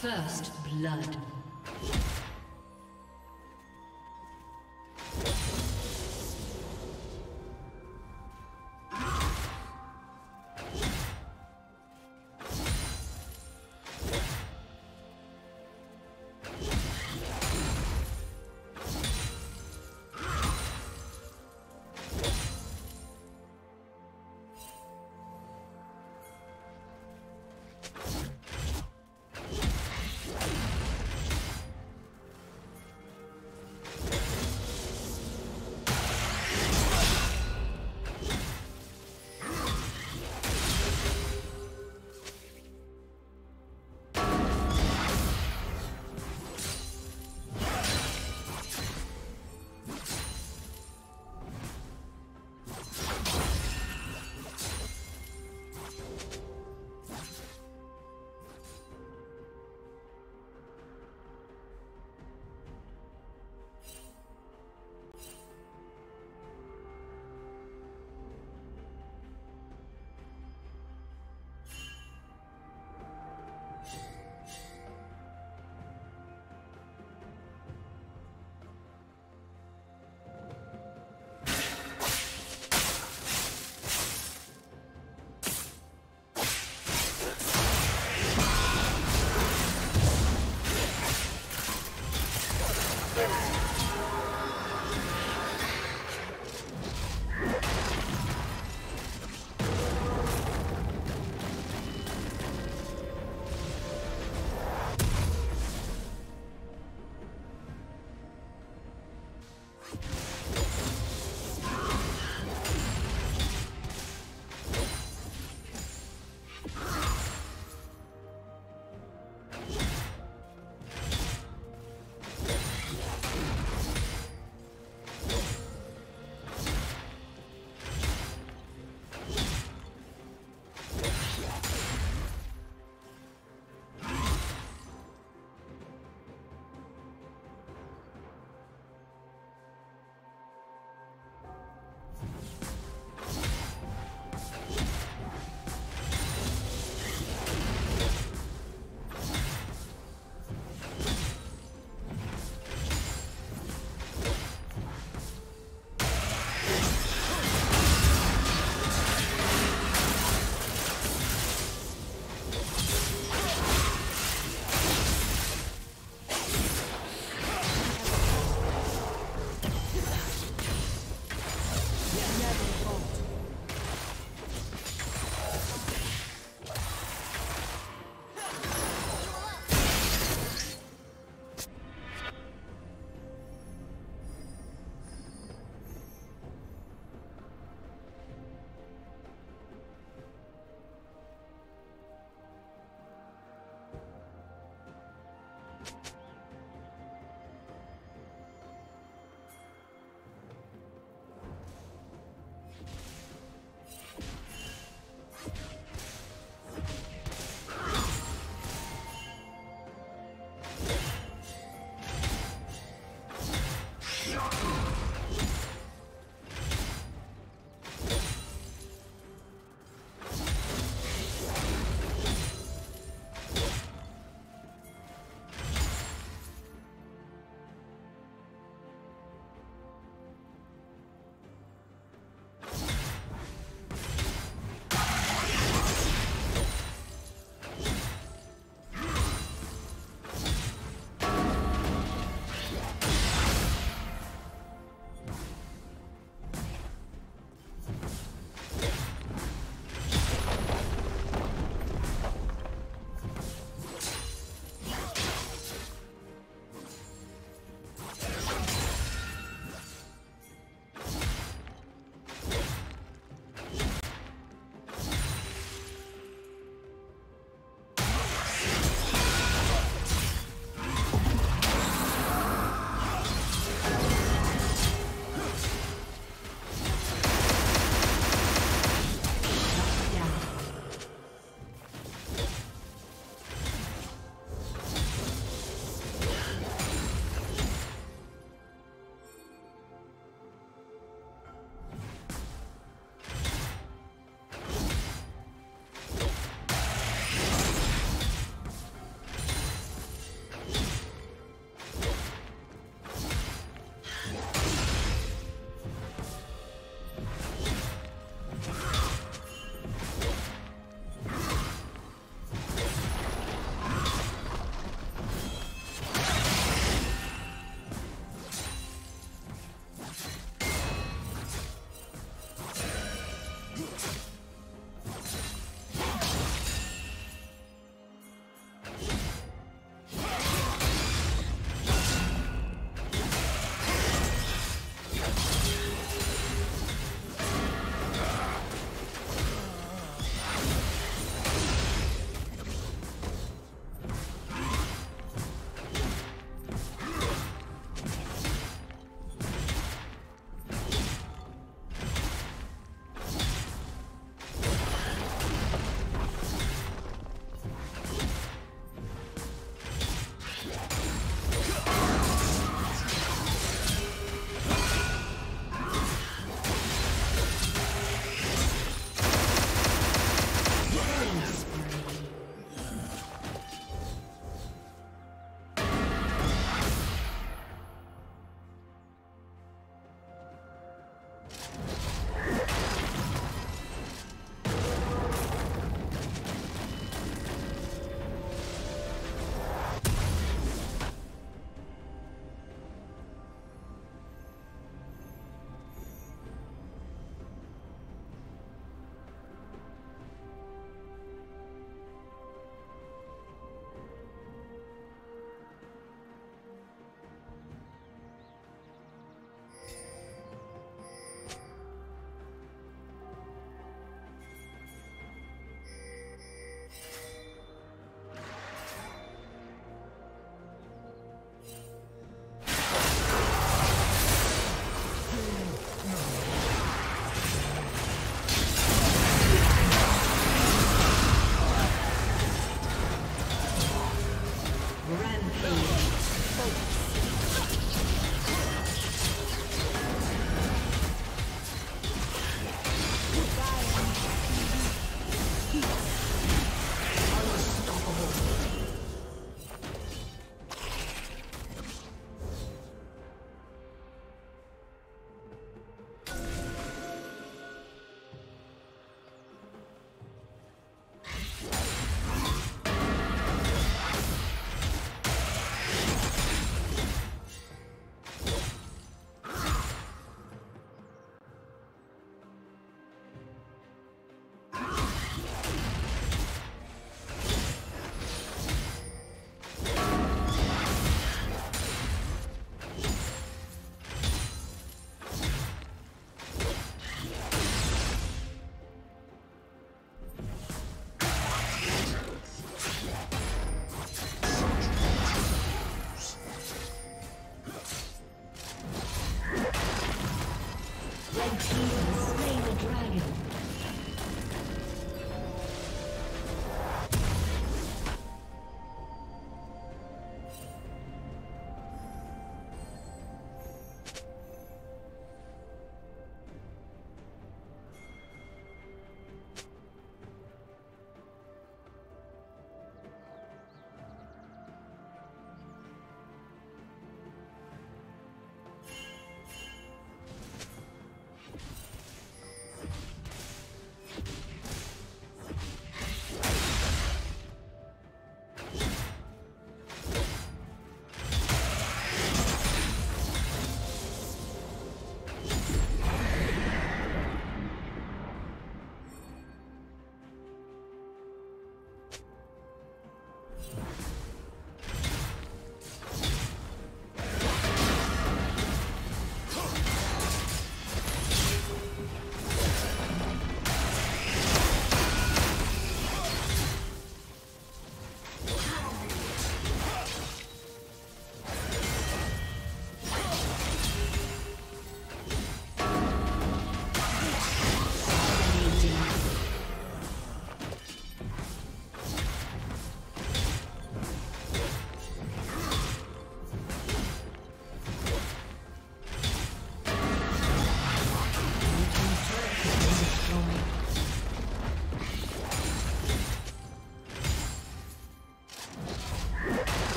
First blood.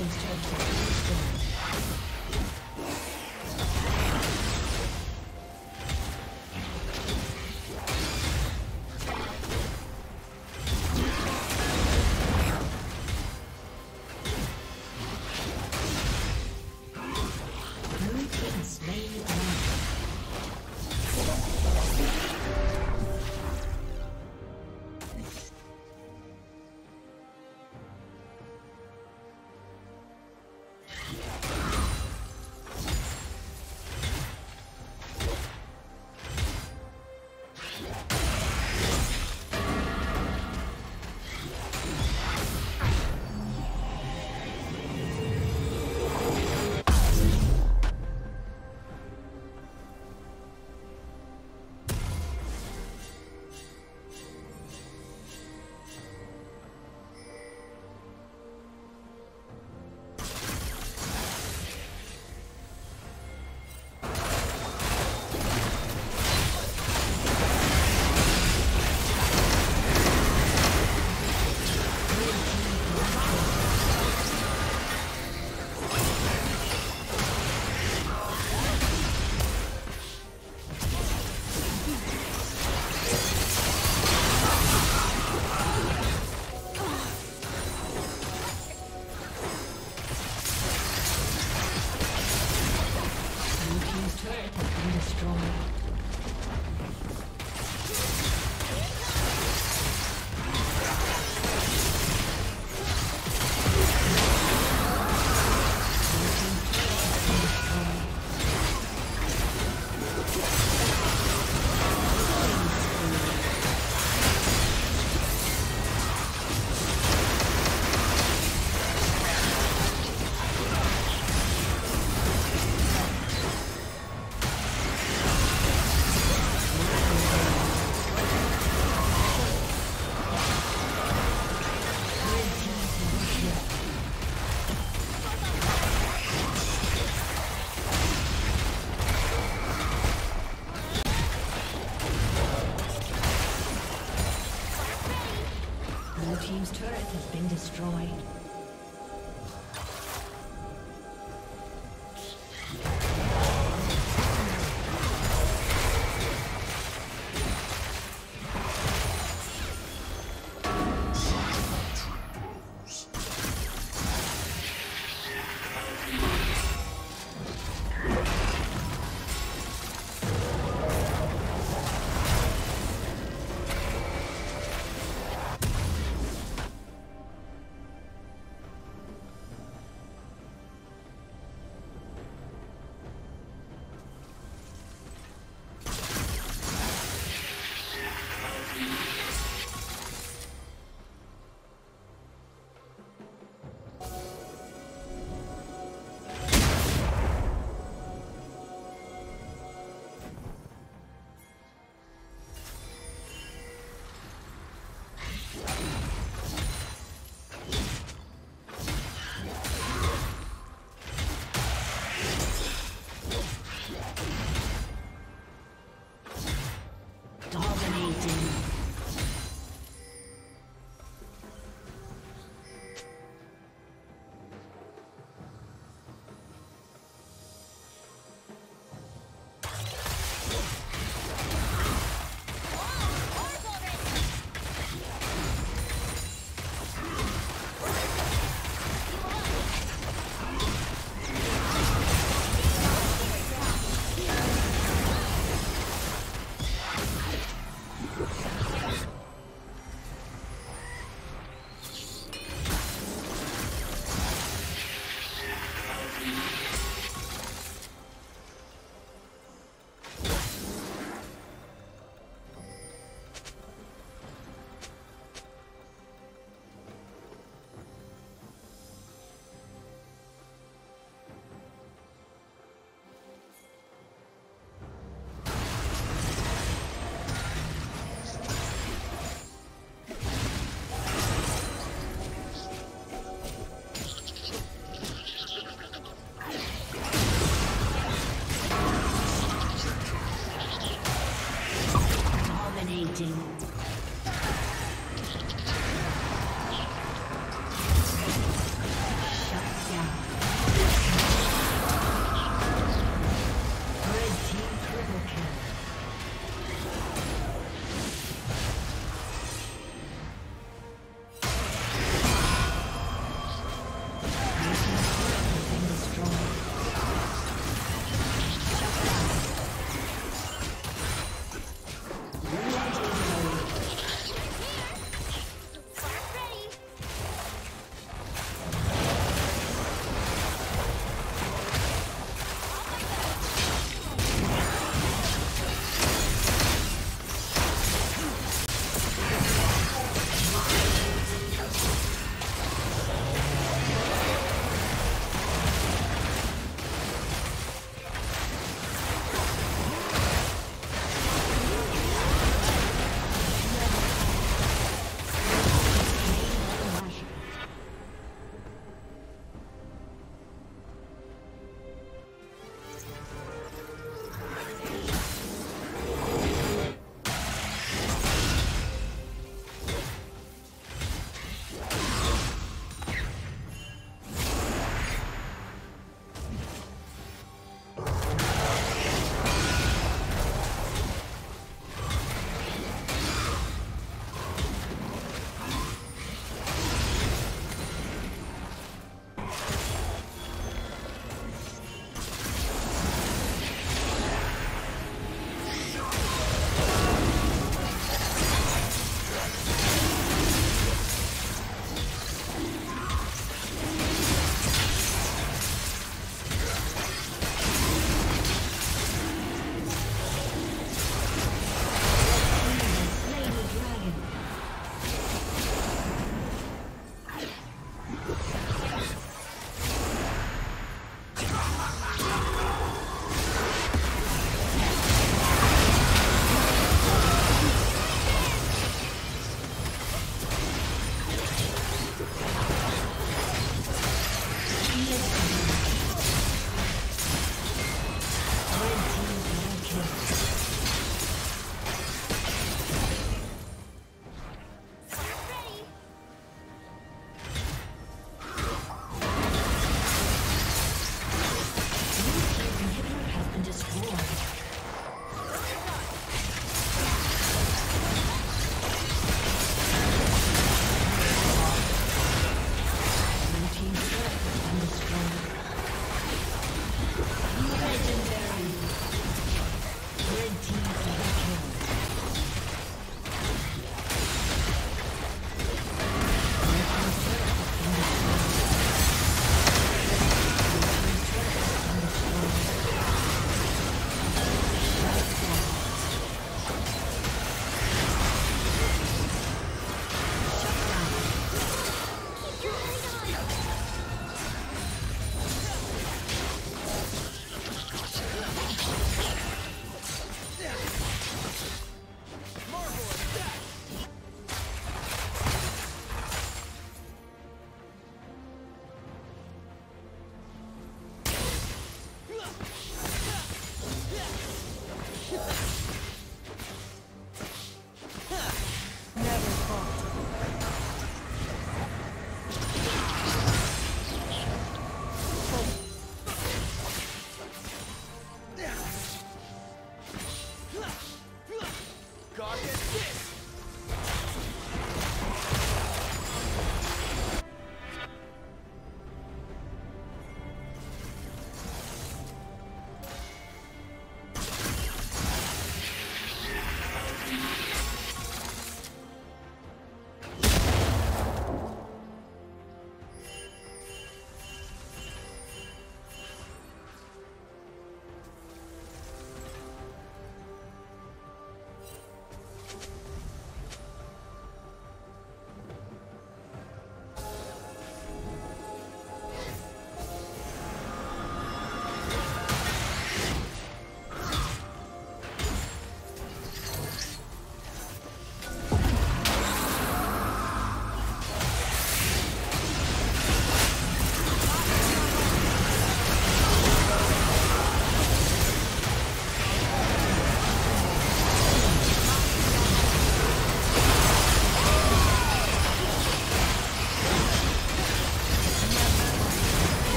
Team's turret. destroyed. Destroyed.